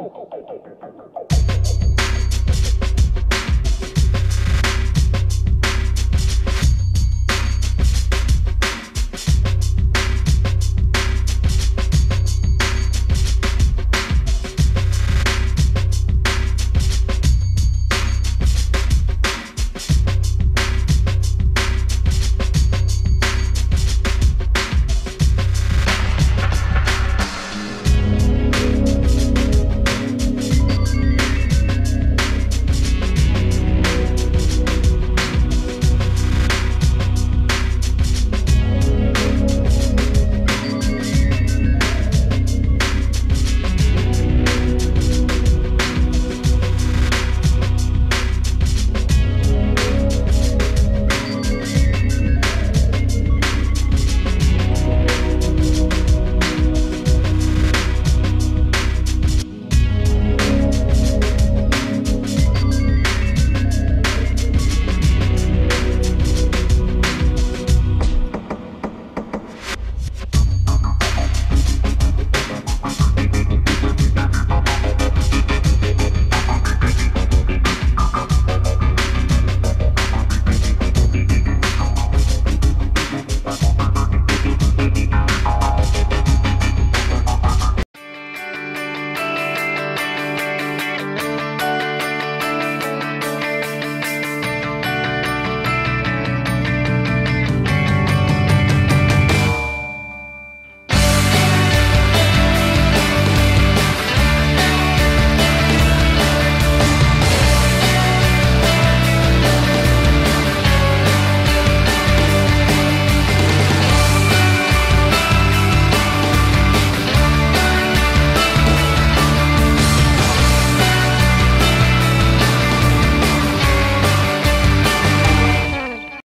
Oh, oh, oh, oh.